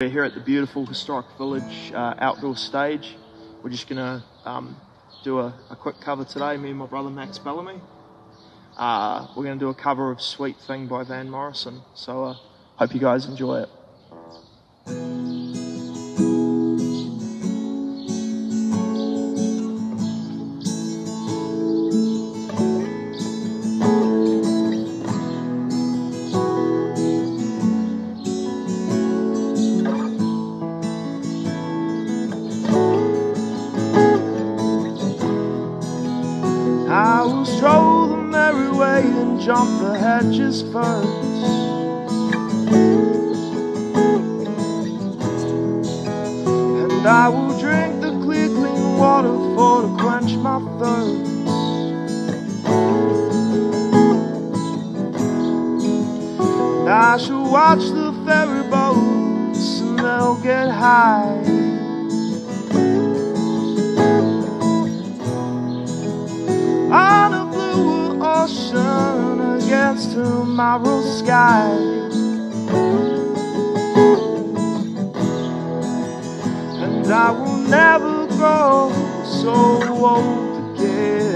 We're here at the beautiful historic village uh, outdoor stage. We're just going to um, do a, a, quick cover today, me and my brother Max Bellamy. Uh, we're going to do a cover of Sweet Thing by Van Morrison. So uh, hope you guys enjoy it. And jump the hedges first. And I will drink the clear, clean water for to quench my thirst. And I shall watch the ferry boats and they'll get high. Ocean against tomorrow's sky. And I will never grow so old again.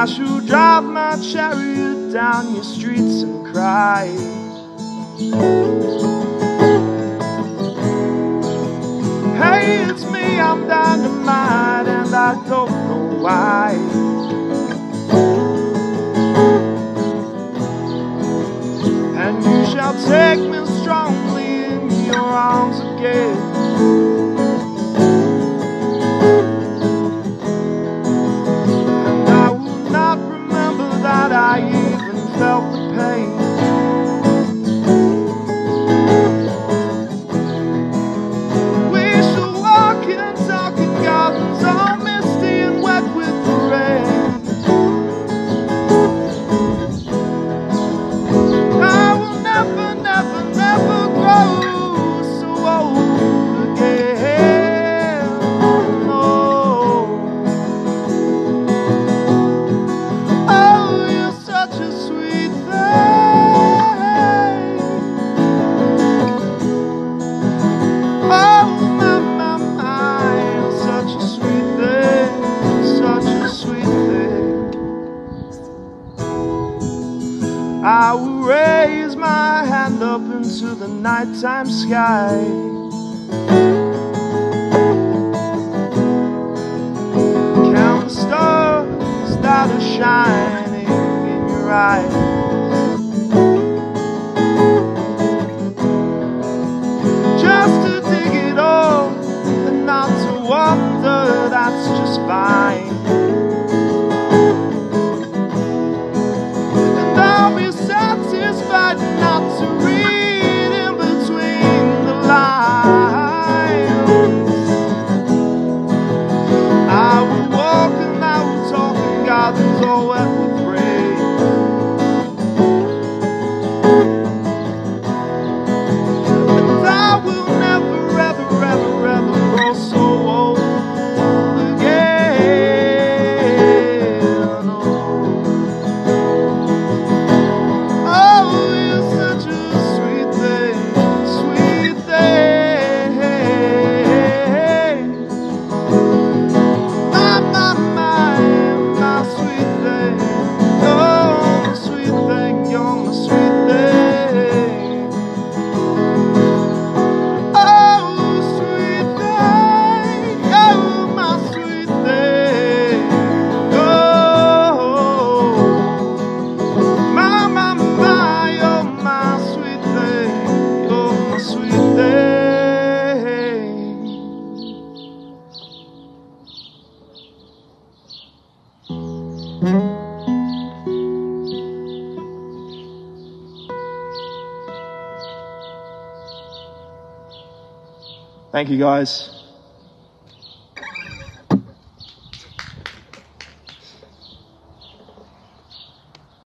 I shall drive my chariot down your streets and cry. Hey, it's me, I'm dynamite, and I don't know why. And you shall take me my hand up into the nighttime sky. Count the stars that are shining in your eyes. Gardens Thank you, guys.